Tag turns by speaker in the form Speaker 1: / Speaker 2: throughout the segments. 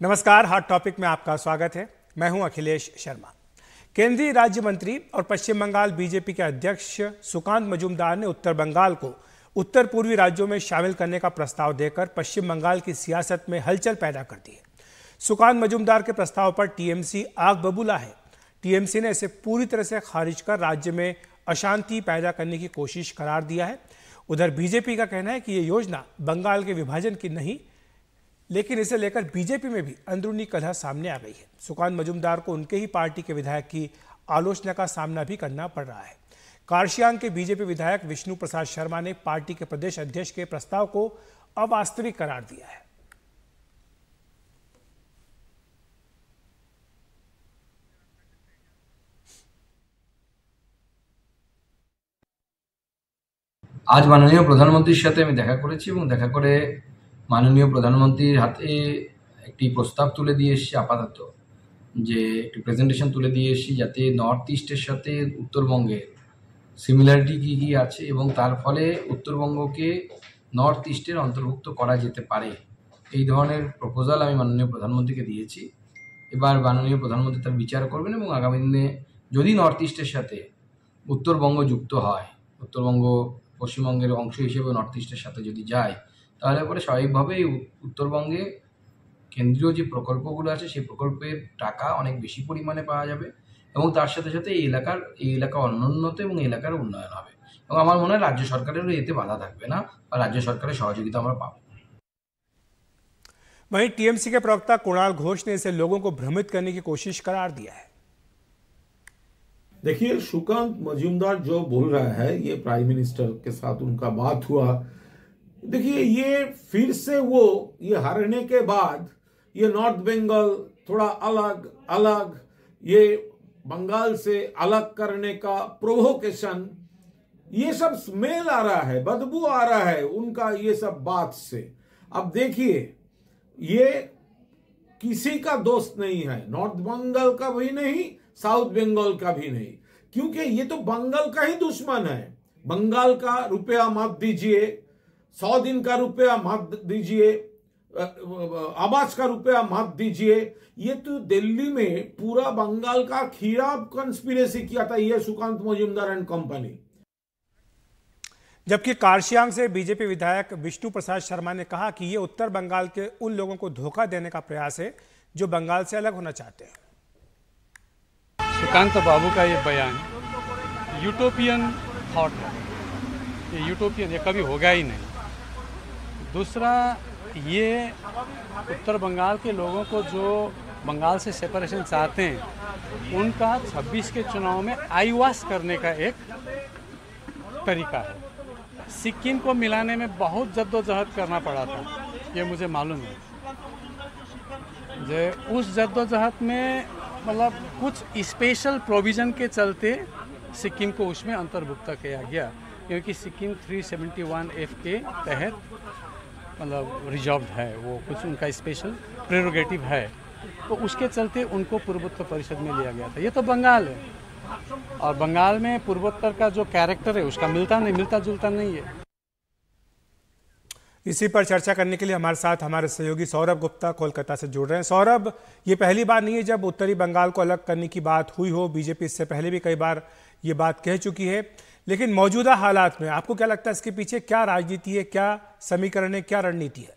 Speaker 1: नमस्कार hot topic में आपका स्वागत है। मैं हूँ अखिलेश शर्मा। केंद्रीय राज्य मंत्री और पश्चिम बंगाल बीजेपी के अध्यक्ष सुकांत मजूमदार ने उत्तर बंगाल को उत्तर पूर्वी राज्यों में शामिल करने का प्रस्ताव देकर पश्चिम बंगाल की सियासत में हलचल पैदा कर दी है। सुकांत मजूमदार के प्रस्ताव पर टीएमसी आग बबूला है। टीएमसी ने इसे पूरी तरह से खारिज कर राज्य में अशांति पैदा करने की कोशिश करार दिया है। उधर बीजेपी का कहना है कि ये योजना बंगाल के विभाजन की नहीं लेकिन इसे लेकर बीजेपी में भी अंदरूनी कलह सामने आ गई है सुकांत मजूमदार को उनके ही पार्टी के विधायक की आलोचना का सामना भी करना पड़ रहा है कार्शियांग के बीजेपी विधायक विष्णु प्रसाद शर्मा ने पार्टी के प्रदेश अध्यक्ष के प्रस्ताव को अवास्तविक करार दिया है
Speaker 2: আজ মাননীয় প্রধানমন্ত্রীর সাথে আমি দেখা করেছি এবং দেখা করে মাননীয় প্রধানমন্ত্রীর হাতে একটি প্রস্তাব তুলে দিয়ে এসেছি আপাতত, যে একটি প্রেজেন্টেশন তুলে দিয়ে এসেছি যাতে নর্থ ইস্টের সাথে উত্তরবঙ্গে সিমিলারিটি কী কী আছে এবং তার ফলে উত্তরবঙ্গকে নর্থ ইস্টের অন্তর্ভুক্ত করা যেতে পারে। এই ধরনের প্রপোজাল আমি মাননীয় প্রধানমন্ত্রীকে দিয়েছি। এবার মাননীয় প্রধানমন্ত্রী তার বিচার করবেন এবং আগামী দিনে যদি নর্থ ইস্টের সাথে উত্তরবঙ্গ যুক্ত হয়, উত্তরবঙ্গ পশ্চিমবঙ্গের অংশ হিসেবে নর্থ ইস্টের সাথে যদি যায় তাহলে পরে স্বাভাবিকভাবেই উত্তরবঙ্গে কেন্দ্রীয় যে প্রকল্পগুলো আছে সেই প্রকল্পের টাকা অনেক বেশি পরিমাণে পাওয়া যাবে এবং তার সাথে সাথে এই এলাকার এই এলাকা অনুন্নত এবং এলাকার উন্নয়ন হবে এবং আমার মনে হয় রাজ্য সরকারেরও এতে বাধা থাকবে না বা রাজ্য সরকারের সহযোগিতা আমরা পাবো
Speaker 1: वहीं टीएमसी के प्रवक्ता कुणाल घोष ने इसे लोगों को भ्रमित करने की कोशिश करार दिया है
Speaker 3: देखिए सुकांत मजूमदार जो बोल रहा है ये प्राइम मिनिस्टर के साथ उनका बात हुआ देखिए, ये फिर से वो, ये हारने के बाद, ये नॉर्थ बंगाल थोड़ा अलग अलग, ये बंगाल से अलग करने का प्रोवोकेशन ये सब स्मेल आ रहा है, बदबू आ रहा है उनका ये सब बात से। अब देखिए, ये किसी का दोस्त नहीं है नॉर्थ बंगाल का भी नहीं साउथ बंगाल का भी नहीं। क्योंकि ये तो बंगाल का ही दुश्मन है। बंगाल का रुपया मत दीजिए सौ दिन का रुपया मत दीजिए आवास का रुपया मत दीजिए। ये तो दिल्ली में पूरा बंगाल का खीरा कंस्पिरेसी किया था ये सुकांत मजुमदार एंड कंपनी
Speaker 1: जबकि कार्शियांग से बीजेपी विधायक विष्णु प्रसाद शर्मा ने कहा कि ये उत्तर बंगाल के उन लोगों को धोखा देने का प्रयास है जो बंगाल से अलग होना चाहते हैं।
Speaker 4: सुकांत बाबू का ये बयान यूटोपियन थॉट है। ये यूटोपियन ये कभी होगा ही नहीं। दूसरा, ये उत्तर बंगाल के लोगों को जो बंगाल से सेपरेशन चाहते हैं, उनका 26 के चुनाव में आईवास करने का एक तरीका है। सिक्किम को मिलाने में बहुत जद्दोजहद करना पड़ा था, ये मुझे मालूम है। जे उस जद्दोजहद में मतलब कुछ स्पेशल प्रोविज़न के चलते सिक्किम को उसमें अंतर्भुक्त किया गया, क्योंकि सिक्किम 371 एफ़ के तहत मतलब रिज़र्व है, वो कुछ उनका स्पेशल प्रेरोगेटिव है। तो उसके चलते उनको पूर्वोत्तर परिषद में लिया गया था। ये तो बंगाल है। और बंगाल में पूर्वोत्तर का जो कैरेक्टर है, उसका मिलता नहीं मिलता जुलता नहीं है।
Speaker 1: इसी पर चर्चा करने के लिए हमारे साथ हमारे सहयोगी सौरभ गुप्ता कोलकाता से जुड़ रहे हैं। सौरभ, ये पहली बार नहीं है जब उत्तरी बंगाल को अलग करने की बात हुई हो। बीजेपी इससे पहले भी कई बार ये बात कह चुकी है। लेकिन मौजूदा हालात में आपको क्या लगता है इसके पीछे क्या राजनीति है, क्या समीकरण है, क्या रणनीति है?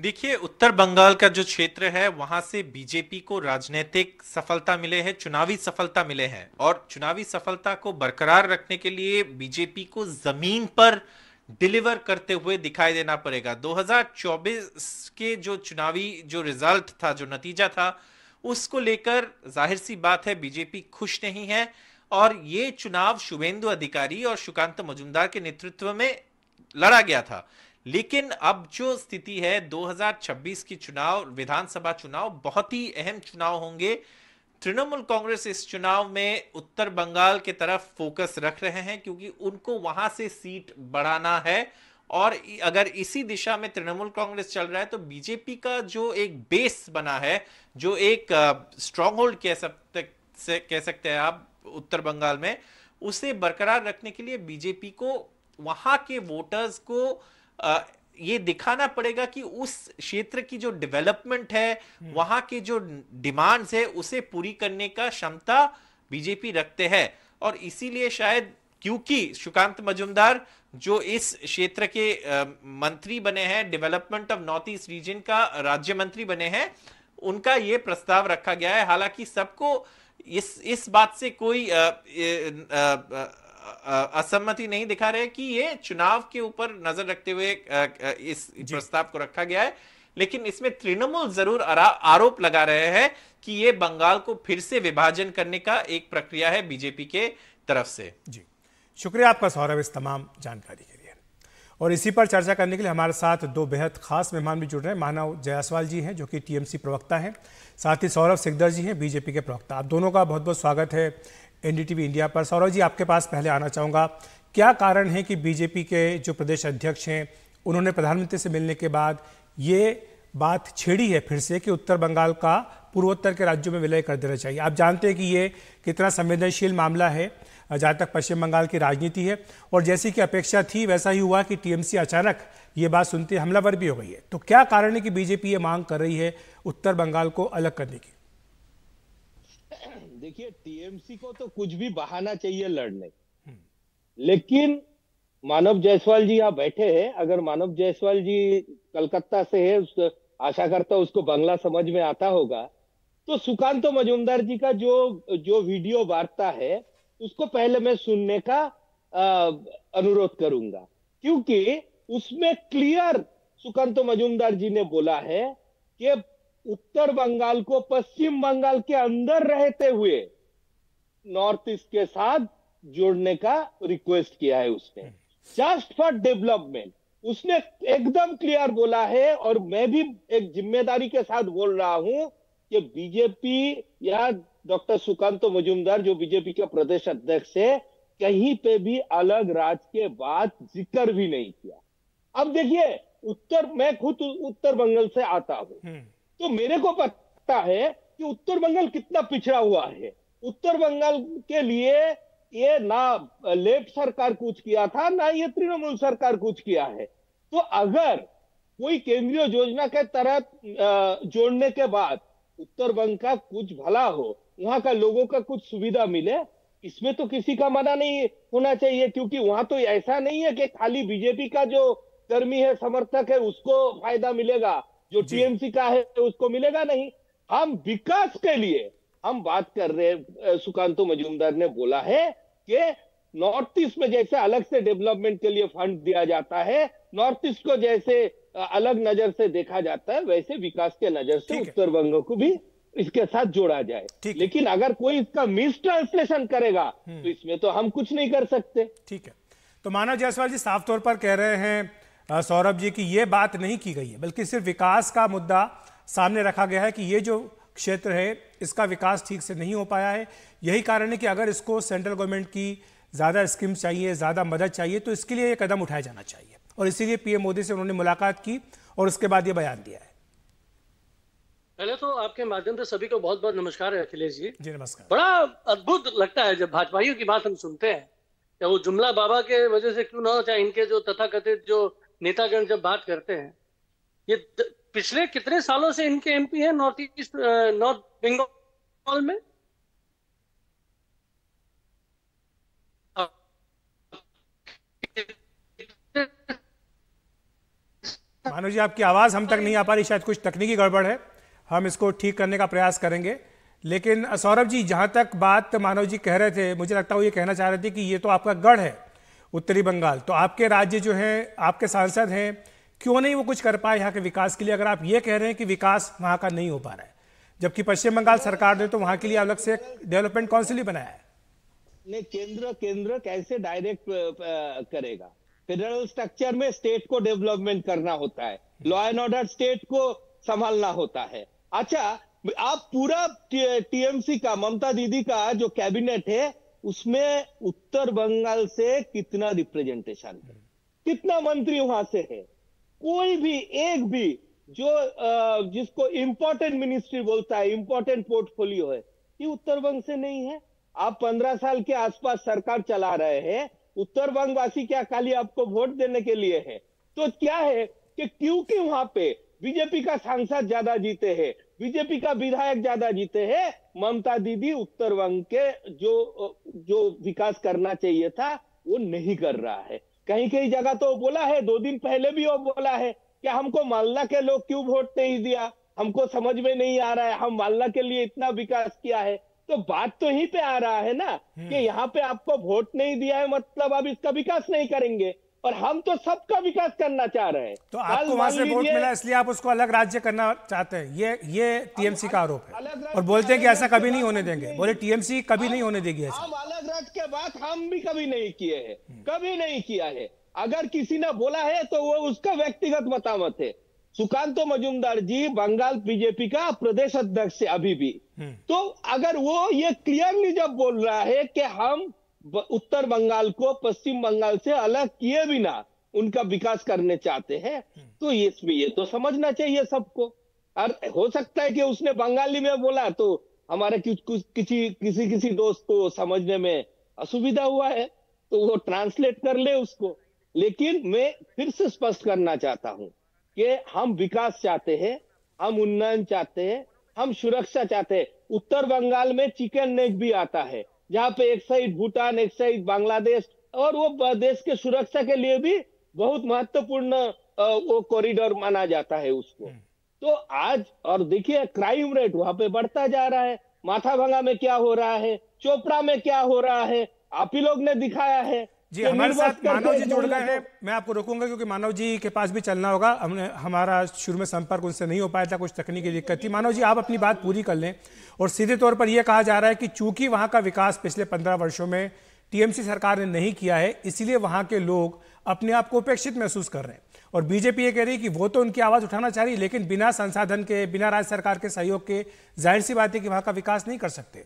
Speaker 5: देखिए, उत्तर बंगाल का जो क्षेत्र है, वहाँ से बीजेपी को राजनीतिक सफलता मिले हैं, चुनावी सफलता मिले हैं। और चुनावी सफलता को बरकरार रखने के लिए बीजेपी को ज़मीन पर डिलीवर करते हुए दिखाई देना पड़ेगा। 2024 के जो चुनावी जो रिज़ल्ट था, जो नतीजा था उसको लेकर ज़ाहिर सी बात है, बीजेपी खुश नहीं है। और ये चुनाव शुभेंदु अधिकारी और सुकांत मजुमदार के नेतृत्व में लड़ा गया था। लेकिन अब जो स्थिति है 2026 की चुनाव, विधानसभा चुनाव, बहुत ही अहम चुनाव होंगे। तृणमूल कांग्रेस इस चुनाव में उत्तर बंगाल के तरफ़ फोकस रख रहे हैं, क्योंकि उनको वहाँ से सीट बढ़ाना है। और अगर इसी दिशा में तृणमूल कांग्रेस चल रहा है तो बीजेपी का जो एक बेस बना है जो एक स्ट्रांग होल्ड कह सकते से कह सकते हैं आप उत्तर बंगाल में उसे बरकरार रखने के लिए बीजेपी को वहाँ के वोटर्स को ये दिखाना पड़ेगा कि उस क्षेत्र की जो डेवलपमेंट है वहाँ के जो डिमांड्स है उसे पूरी करने का क्षमता बीजेपी रखते हैं। और इसीलिए शायद क्योंकि सुकांत मजुमदार जो इस क्षेत्र के मंत्री बने हैं development of North East region का राज्य मंत्री बने हैं उनका ये प्रस्ताव रखा गया है। हालाँकि सबको इस इस बात से कोई असहमति नहीं दिखा रहे कि ये चुनाव के ऊपर नज़र रखते हुए इस प्रस्ताव को रखा गया है। लेकिन इसमें तृणमूल ज़रूर आरोप लगा रहे हैं कि ये बंगाल को फिर से विभाजन करने का एक प्रक्रिया है बीजेपी के तरफ़ से।
Speaker 1: जी। शुक्रिया आपका सौरभ इस तमाम जानकारी के लिए। और इसी पर चर्चा करने के लिए हमारे साथ दो बेहद खास मेहमान भी जुड़ रहे हैं। मानव जायसवाल जी हैं, जो कि टीएमसी प्रवक्ता हैं। साथ ही सौरभ सिकदर जी हैं, बीजेपी के प्रवक्ता। आप दोनों का बहुत बहुत स्वागत है एनडीटीवी इंडिया पर। सौरभ जी, आपके पास पहले आना चाहूँगा, क्या कारण है कि बीजेपी के जो प्रदेश अध्यक्ष हैं, उन्होंने प्रधानमंत्री से मिलने के बाद ये बात छेड़ी है फिर से कि उत्तर बंगाल का पूर्वोत्तर के राज्यों में विलय कर देना चाहिए। आप जानते हैं कि ये कितना संवेदनशील मामला है, जहाँ तक पश्चिम बंगाल की राजनीति है। और जैसी कि अपेक्षा थी, वैसा ही हुआ कि टीएमसी अचानक ये बात सुनते हमलावर भी हो गई है। तो क्या कारण है कि बीजेपी ये मांग कर रही है उत्तर बंगाल को अलग करने की?
Speaker 6: देखिए, टीएमसी को तो कुछ भी बहाना चाहिए लड़ने लेकिन मानव जायसवाल जी यहाँ बैठे हैं। अगर मानव जायसवाल जी कलकत्ता से है आशा करता उसको बांग्ला समझ में आता होगा। तो सुकांत मजुमदार जी का जो जो वीडियो वार्ता है, उसको पहले मैं सुनने का अनुरोध करूँगा। क्योंकि उसमें क्लियर सुकांत मजुमदार जी ने बोला है कि उत्तर बंगाल को पश्चिम बंगाल के अंदर रहते हुए नॉर्थ ईस्ट के साथ जोड़ने का रिक्वेस्ट किया है उसने। जस्ट फॉर डेवलपमेंट उसने एकदम क्लियर बोला है और मैं भी एक ज़िम्मेदारी के साथ बोल रहा हूँ कि बीजेपी या डॉक्टर सुकांत मजुमदार जो बीजेपी के प्रदेश अध्यक्ष है कहीं पे भी अलग राज्य के बाद ज़िक्र भी नहीं किया। अब देखिए उत्तर मैं खुद उत्तर बंगाल से आता हूँ। तो मेरे को पता है कि उत्तर बंगाल कितना पिछड़ा हुआ है। उत्तर बंगाल के लिए ये ना लेफ़्ट सरकार कुछ किया था ना ये तृणमूल सरकार कुछ किया है। तो अगर कोई केंद्रीय योजना के तहत अ, जोड़ने के बाद उत्तर बंग का कुछ भला हो वहाँ का लोगों का कुछ सुविधा मिले इसमें तो किसी का मना नहीं होना चाहिए क्योंकि वहाँ तो ऐसा नहीं है कि खाली बीजेपी का जो कर्मी है समर्थक है उसको फ़ायदा मिलेगा जो टीएमसी का है उसको मिलेगा नहीं। हम विकास के लिए हम बात कर रहे हैं सुकांतो मजूमदार ने बोला है कि नॉर्थ ईस्ट में जैसे अलग से डेवलपमेंट के लिए फंड दिया जाता है नॉर्थ ईस्ट को जैसे अलग नज़र से देखा जाता है वैसे विकास के नज़र से उत्तर बंग को भी इसके साथ जोड़ा जाए। लेकिन अगर कोई इसका मिस ट्रांसलेशन करेगा तो इसमें तो हम कुछ नहीं कर सकते।
Speaker 1: ठीक है। तो मानव जायसवाल जी साफ़ तौर पर कह रहे हैं सौरभ जी की ये बात नहीं की गई है बल्कि सिर्फ़ विकास का मुद्दा सामने रखा गया है कि ये जो क्षेत्र है इसका विकास ठीक से नहीं हो पाया है। यही कारण है कि अगर इसको सेंट्रल गवर्नमेंट की ज़्यादा स्कीम चाहिए ज़्यादा मदद चाहिए तो इसके लिए ये कदम उठाया जाना चाहिए। और इसीलिए पीएम मोदी से उन्होंने मुलाकात की और उसके बाद ये बयान दिया है।
Speaker 7: पहले तो आपके माध्यम से सभी को बहुत बहुत नमस्कार है अखिलेश जी।
Speaker 1: जी नमस्कार।
Speaker 7: बड़ा अद्भुत लगता है जब भाजपाइयों की बात हम सुनते हैं। या वो जुमला बाबा के वजह से क्यों ना हो चाहे इनके जो तथाकथित जो नेतागण जब बात करते हैं। ये पिछले कितने सालों से इनके एमपी हैं नॉर्थ ईस्ट नॉर्थ बंगाल में?
Speaker 1: मानो जी, आपकी आवाज़ हम तक नहीं आ पा रही, शायद कुछ तकनीकी गड़बड़ है। हम इसको ठीक करने का प्रयास करेंगे। लेकिन सौरभ जी, जहाँ तक बात मानव जी कह रहे थे, मुझे लगता है ये कहना चाह रहे थे कि ये तो आपका गढ़ है, उत्तरी बंगाल। तो आपके राज्य जो हैं, आपके सांसद हैं, क्यों नहीं वो कुछ कर पाए यहाँ के विकास के लिए? अगर आप ये कह रहे हैं कि विकास वहाँ का नहीं हो पा रहा है, जबकि पश्चिम बंगाल सरकार ने तो वहाँ के लिए अलग से डेवलपमेंट काउंसिल ही बनाया है।
Speaker 6: ने केंद्र केंद्र कैसे डायरेक्ट करेगा? फेडरल स्ट्रक्चर में स्टेट को डेवलपमेंट करना होता है। लॉ एंड ऑर्डर स्टेट को संभालना होता है। अच्छा आप पूरा टीएमसी का, ममता दीदी का जो कैबिनेट है, उसमें उत्तर बंगाल से कितना रिप्रेजेंटेशन है? कितना मंत्री वहाँ से है? कोई भी, एक भी, जो जिसको इंपॉर्टेंट मिनिस्ट्री बोलता है इंपॉर्टेंट पोर्टफोलियो है, ये उत्तर बंग से नहीं है। आप पंद्रह साल के आसपास सरकार चला रहे हैं उत्तर बंग वासी क्या खाली आपको वोट देने के लिए है? तो क्या है कि क्योंकि वहाँ पे बीजेपी का सांसद ज़्यादा जीते हैं, बीजेपी का विधायक ज़्यादा जीते हैं, ममता दीदी उत्तर बंग के जो जो विकास करना चाहिए था, वो नहीं कर रहा है। कहीं कहीं जगह तो बोला है, दो दिन पहले भी वो बोला है कि हमको मालदा के लोग क्यों वोट नहीं दिया? हमको समझ में नहीं आ रहा है, हम मालदा के लिए इतना विकास किया है। तो बात तो यहीं पे आ रहा है ना कि यहाँ पे आपको वोट नहीं दिया है मतलब आप इसका विकास नहीं करेंगे। और हम तो सबका विकास करना चाह रहे हैं।
Speaker 1: तो आपको वहाँ से वोट मिला इसलिए आप उसको अलग राज्य करना चाहते हैं। ये ये टीएमसी का आरोप है। और बोलते हैं कि ऐसा कभी नहीं होने देंगे। बोले टीएमसी कभी नहीं होने देगी ऐसा।
Speaker 6: हम अलग राज्य के बात हम भी कभी नहीं किए हैं। कभी नहीं किया है। अगर किसी ने बोला है तो वो उसका व्यक्तिगत मतामत है। सुकांतो मजुमदार जी बंगाल बीजेपी का प्रदेश अध्यक्ष है अभी भी। तो अगर वो ये क्लियरली जब बोल रहा है कि हम उत्तर बंगाल को पश्चिम बंगाल से अलग किए बिना उनका विकास करने चाहते हैं तो इसमें ये तो समझना चाहिए सबको। और हो सकता है कि उसने बंगाली में बोला तो हमारे कुछ कुछ किसी किसी किसी दोस्त को समझने में असुविधा हुआ है तो वो ट्रांसलेट कर ले उसको। लेकिन मैं फिर से स्पष्ट करना चाहता हूँ कि हम विकास चाहते हैं हम उन्नयन चाहते हैं हम सुरक्षा चाहते हैं। उत्तर बंगाल में चिकन नेक भी आता है जहाँ पे एक साइड भूटान एक साइड बांग्लादेश और वो देश के सुरक्षा के लिए भी बहुत महत्वपूर्ण वो कॉरिडोर माना जाता है उसको। तो आज और देखिए क्राइम रेट वहाँ पे बढ़ता जा रहा है। माथाभंगा में क्या हो रहा है? चोपड़ा में क्या हो रहा है? आप ही लोग ने दिखाया है।
Speaker 1: जी हमारे साथ मानव जी जुड़ गए हैं। मैं आपको रोकूँगा क्योंकि मानव जी के पास भी चलना होगा। हमने हमारा शुरू में संपर्क उनसे नहीं हो पाया था कुछ तकनीकी दिक्कत थी। मानव जी आप अपनी बात पूरी कर लें और सीधे तौर पर यह कहा जा रहा है कि चूँकि वहाँ का विकास पिछले पंद्रह वर्षों में टीएमसी सरकार ने नहीं किया है इसलिए वहाँ के लोग अपने आप को उपेक्षित महसूस कर रहे हैं। और बीजेपी ये कह रही है कि वो तो उनकी आवाज़ उठाना चाह रही लेकिन बिना संसाधन के बिना राज्य सरकार के सहयोग के ज़ाहिर सी बात है कि वहाँ का विकास नहीं कर सकते।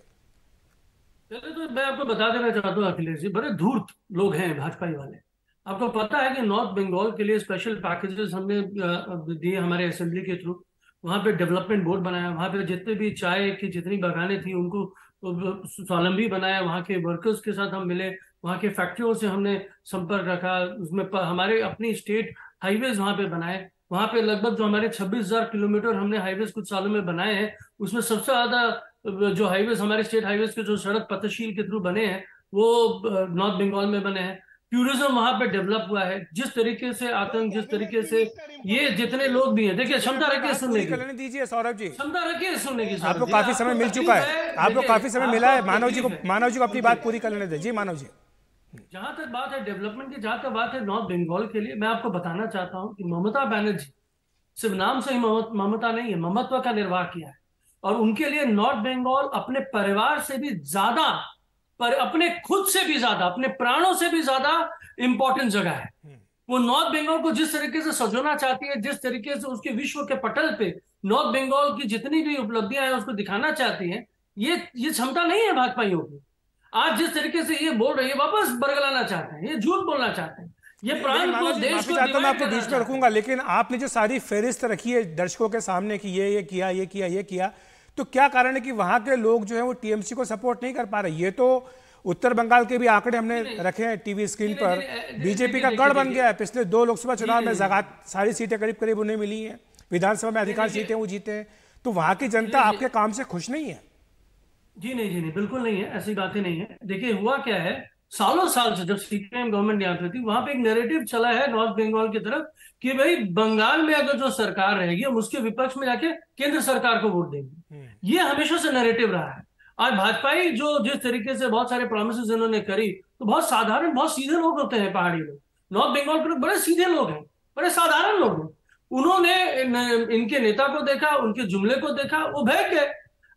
Speaker 8: पहले तो मैं आपको बता देना चाहता हूँ, अखिलेश जी, बड़े धूर्त लोग हैं भाजपा वाले। आपको पता है कि नॉर्थ बंगाल के लिए स्पेशल पैकेजेस हमने दिए हमारे असेंबली के थ्रू वहाँ पे डेवलपमेंट बोर्ड बनाया, वहाँ पे जितने भी चाय की जितनी बगाने थी, उनको स्वावलंबी बनाया। वहाँ के वर्कर्स के साथ हम मिले, वहाँ के फैक्ट्रियों से हमने संपर्क रखा, उसमें हमारे अपनी स्टेट हाईवेज वहाँ पे बनाए। वहाँ पे लगभग जो हमारे छब्बीस हज़ार किलोमीटर हमने हाईवेज कुछ सालों में बनाए हैं, उसमें सबसे ज़्यादा जो हाईवेज हमारे स्टेट हाईवेज के जो सड़क पतशील के थ्रू बने हैं वो नॉर्थ बंगाल में बने हैं। टूरिज़्म वहाँ पे डेवलप हुआ है। जिस तरीके से आतंक जिस तरीके से ये जितने लोग भी हैं देखिए क्षमता रखिए सुनने की।
Speaker 1: दीजिए सौरभ जी।
Speaker 8: क्षमता रखिए सुनने की
Speaker 1: आपको काफ़ी समय मिल चुका है। आपको काफ़ी समय मिला है। मानव जी को मानव जी को अपनी बात पूरी कर लेने दे जी मानव जी।
Speaker 8: जहाँ तक बात है डेवलपमेंट की जहाँ तक बात है नॉर्थ बंगाल के लिए मैं आपको बताना चाहता हूँ कि ममता बनर्जी सिर्फ़ नाम से ही ममता नहीं है ममत्व का निर्वाह किया है। और उनके लिए नॉर्थ बंगाल अपने परिवार से भी ज़्यादा पर अपने खुद से भी ज़्यादा अपने प्राणों से भी ज़्यादा इंपॉर्टेंट जगह है। वो नॉर्थ बंगाल को जिस तरीके से सजोना चाहती है जिस तरीके से उसके विश्व के पटल पे नॉर्थ बंगाल की जितनी भी उपलब्धियाँ हैं उसको दिखाना चाहती है ये ये क्षमता नहीं है भाजपा योगी आज जिस तरीके से ये बोल रही है वापस बरगलाना चाहते हैं ये झूठ बोलना चाहते हैं। ये प्राण को देश को
Speaker 1: मैं आपको बीच में रखूँगा लेकिन आपने जो सारी फेरिस्त रखी है दर्शकों के सामने कि ये ये किया ये किया ये किया तो क्या कारण है कि वहाँ के लोग जो है वो टीएमसी को सपोर्ट नहीं कर पा रहे? ये तो उत्तर बंगाल के भी आंकड़े हमने रखे हैं टीवी स्क्रीन पर। बीजेपी का गढ़ बन गया है। पिछले दो लोकसभा चुनाव में जगह सारी सीटें करीब करीब उन्हें मिली हैं। विधानसभा में अधिकांश सीटें वो जीते हैं। तो वहाँ की जनता आपके काम से खुश नहीं है।
Speaker 8: जी नहीं जी नहीं बिल्कुल नहीं है। ऐसी बातें नहीं है। देखिए हुआ क्या है? सालों साल से जब सीपीएम गवर्नमेंट यहाँ पे थी वहाँ पे एक नैरेटिव चला है नॉर्थ बंगाल की तरफ़ कि भाई बंगाल में अगर जो सरकार रहेगी हम उसके विपक्ष में जाके केंद्र सरकार को वोट देंगे। हम्म। ये हमेशा से नैरेटिव रहा है। आज भाजपाई जो जिस तरीके से बहुत सारे प्रोमिस इन्होंने करी तो बहुत साधारण बहुत सीधे लोग होते हैं पहाड़ी लोग। नॉर्थ बंगाल के लोग बड़े सीधे लोग हैं बड़े साधारण लोग हैं। उन्होंने इनके नेता को देखा उनके जुमले को देखा वो भैग गए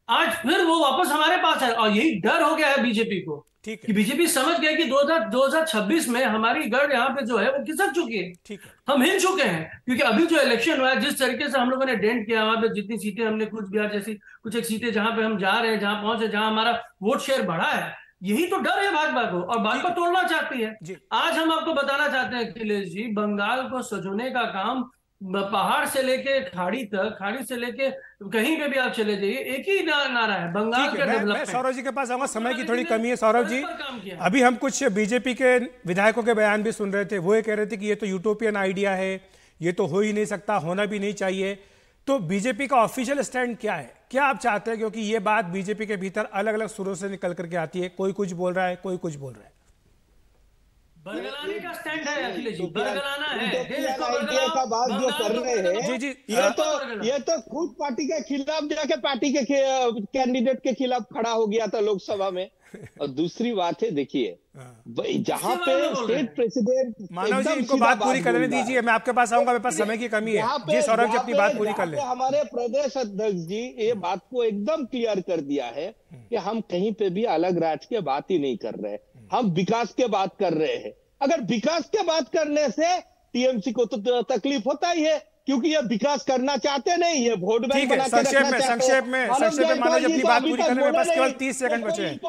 Speaker 8: आज फिर वो वापस हमारे पास है और यही डर हो गया है बीजेपी को ठीक है। बीजेपी समझ गया कि 2000 2026 में हमारी गढ़ यहाँ पे जो है वो खिसक चुकी है। ठीक है। हम हिल चुके हैं क्योंकि अभी जो इलेक्शन हुआ है जिस तरीके से हम लोगों ने डेंट किया वहाँ पे जितनी सीटें हमने कुछ बिहार जैसी कुछ एक सीटें जहाँ पे हम जा रहे हैं जहाँ पहुँचे जहाँ हमारा वोट शेयर बढ़ा है यही तो डर है भाजपा को और भाजपा तोड़ना चाहती है। आज हम आपको बताना चाहते हैं अखिलेश जी बंगाल को सजोने का काम पहाड़ से लेके खाड़ी तक खाड़ी से लेके कहीं पे भी आप चले जाइए एक ही ना, नारा है बंगाल का
Speaker 1: मैं, मैं सौरभ जी के पास आऊँगा समय की थोड़ी कमी है सौरभ जी। अभी हम कुछ बीजेपी के विधायकों के बयान भी सुन रहे थे वो ये कह रहे थे कि ये तो यूटोपियन आइडिया है ये तो हो ही नहीं सकता होना भी नहीं चाहिए। तो बीजेपी का ऑफिशियल स्टैंड क्या है? क्या आप चाहते हैं क्योंकि ये बात बीजेपी के भीतर अलग अलग सुरों से निकल करके आती है कोई कुछ बोल रहा है कोई कुछ बोल रहा है।
Speaker 8: बरगलाने का स्टैंड है। अखिलेश जी बरगलाना है। देश को
Speaker 6: का बात जो कर रहे हैं
Speaker 1: जी, जी,
Speaker 6: ये
Speaker 1: हाँ।
Speaker 6: तो ये तो खुद पार्टी के खिलाफ जाके पार्टी के कैंडिडेट के खिलाफ खड़ा हो गया था लोकसभा में। और दूसरी बात है देखिए जहाँ पे
Speaker 8: हैं।
Speaker 6: स्टेट प्रेसिडेंट
Speaker 1: मानव जी इनको बात पूरी करने
Speaker 6: है।
Speaker 1: दीजिए मैं आपके पास आऊँगा मेरे पास समय की कमी है। जी सौरभ जी अपनी बात पूरी कर ले।
Speaker 6: हमारे प्रदेश अध्यक्ष जी ये बात को एकदम क्लियर कर दिया है कि हम कहीं पे भी अलग राज्य के बात ही नहीं कर रहे हम विकास के बात कर रहे हैं अगर विकास के बात करने से टीएमसी को तो तकलीफ़ होता ही है क्योंकि ये विकास करना चाहते नहीं ये वोट बैंक बना
Speaker 1: संक्षेप में- संक्षेप में- संक्षेप में मानव जी अपनी बात पूरी करने में बस केवल। 30 सेकंड बचे हैं।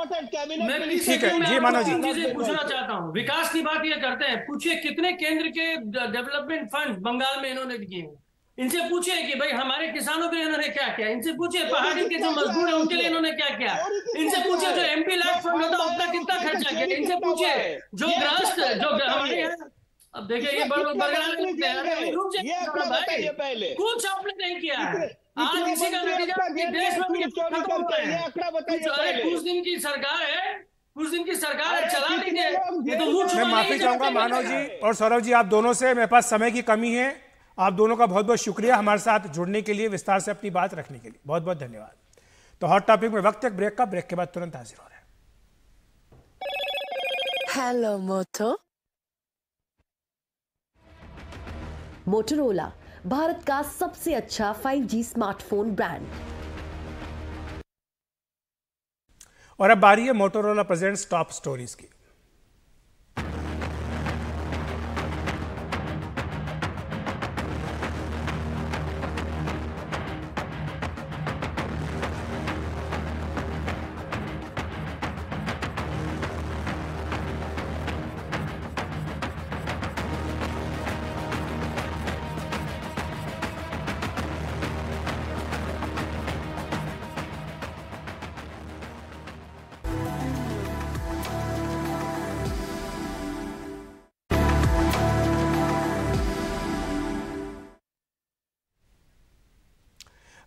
Speaker 8: मैं
Speaker 1: ठीक है, जी, मानव जी।
Speaker 8: चीज़ें पूछना चाहता हूँ विकास की बात ये करते हैं पूछिए कितने केंद्र के डेवलपमेंट फंड बंगाल में इन्होंने दिए हैं इनसे पूछे कि भाई हमारे किसानों के लिए इन्होंने क्या किया? इनसे पूछे पहाड़ी के जो मजदूर है उनके लिए इन्होंने क्या किया? इनसे पूछे जो एमपी लैंड फंड होता है उसका कितना खर्चा किया? इनसे पूछिए जो ग्रस्त जो हमारे अब देखिए ये बड़ हैं कुछ आपने नहीं किया। आज इसी का नतीजा देश में हो।
Speaker 6: हैं।
Speaker 8: हैं अरे कुछ दिन की सरकार है। कुछ दिन की सरकार है चला ये तो छुपा
Speaker 1: मैं माफ़ी चाहूँगा मानव जी और सौरभ जी आप दोनों से मेरे पास समय की कमी है। आप दोनों का बहुत बहुत शुक्रिया हमारे साथ जुड़ने के लिए विस्तार से अपनी बात रखने के लिए। बहुत बहुत धन्यवाद। तो हॉट टॉपिक में वक्त एक ब्रेक का ब्रेक के बाद तुरंत हाजिर हो रहे हैं।
Speaker 9: हेलो मोटो मोटोरोला भारत का सबसे अच्छा 5G स्मार्टफ़ोन ब्रांड
Speaker 1: और अब बारी है मोटोरोला प्रेजेंट्स टॉप स्टोरीज की।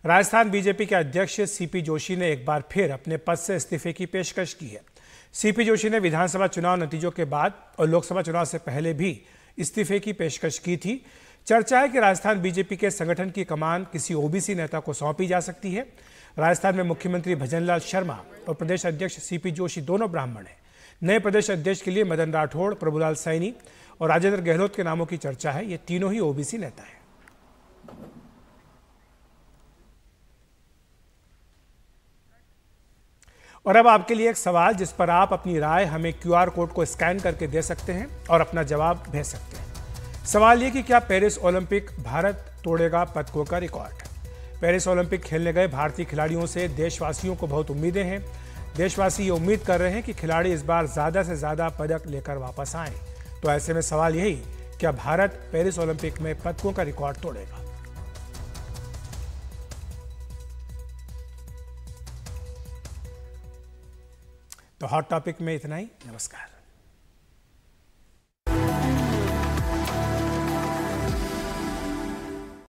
Speaker 1: राजस्थान बीजेपी के अध्यक्ष सीपी जोशी ने एक बार फिर अपने पद से इस्तीफे की पेशकश की है। सीपी जोशी ने विधानसभा चुनाव नतीजों के बाद और लोकसभा चुनाव से पहले भी इस्तीफे की पेशकश की थी। चर्चा है कि राजस्थान बीजेपी के संगठन की कमान किसी ओबीसी नेता को सौंपी जा सकती है। राजस्थान में मुख्यमंत्री भजनलाल शर्मा और प्रदेश अध्यक्ष सीपी जोशी दोनों ब्राह्मण हैं। नए प्रदेश अध्यक्ष के लिए मदन राठौड़, प्रभुलाल सैनी और राजेंद्र गहलोत के नामों की चर्चा है। ये तीनों ही ओबीसी नेता हैं। और अब आपके लिए एक सवाल, जिस पर आप अपनी राय हमें क्यूआर कोड को स्कैन करके दे सकते हैं और अपना जवाब भेज सकते हैं। सवाल ये कि क्या पेरिस ओलंपिक भारत तोड़ेगा पदकों का रिकॉर्ड? पेरिस ओलंपिक खेलने गए भारतीय खिलाड़ियों से देशवासियों को बहुत उम्मीदें हैं। देशवासी ये उम्मीद कर रहे हैं कि खिलाड़ी इस बार ज़्यादा से ज़्यादा पदक लेकर वापस आएँ। तो ऐसे में सवाल यही, क्या भारत पेरिस ओलंपिक में पदकों का रिकॉर्ड तोड़ेगा? तो हॉट टॉपिक में इतना ही। नमस्कार।